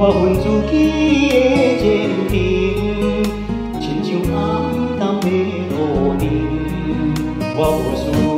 我恨自己的坚定，亲像暗淡的路灯，我无输。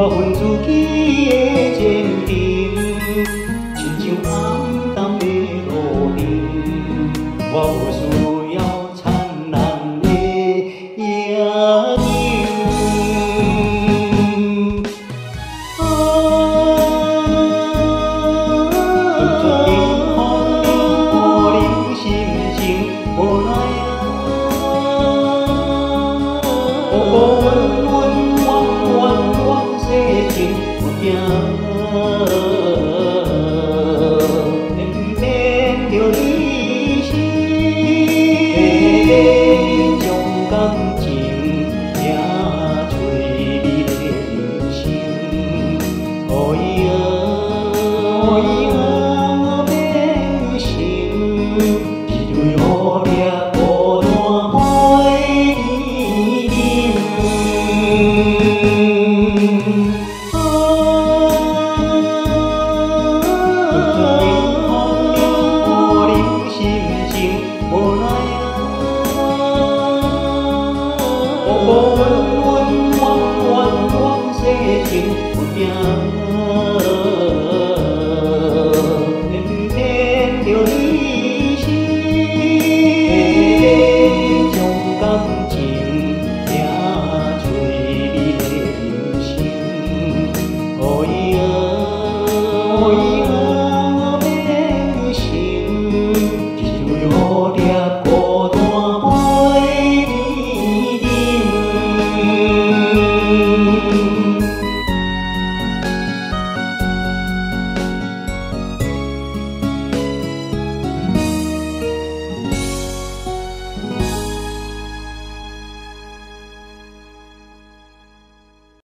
我恨自己的坚定，亲像暗淡的路灯，我无思。感情也最你的人生，哦耶，哦耶。呀。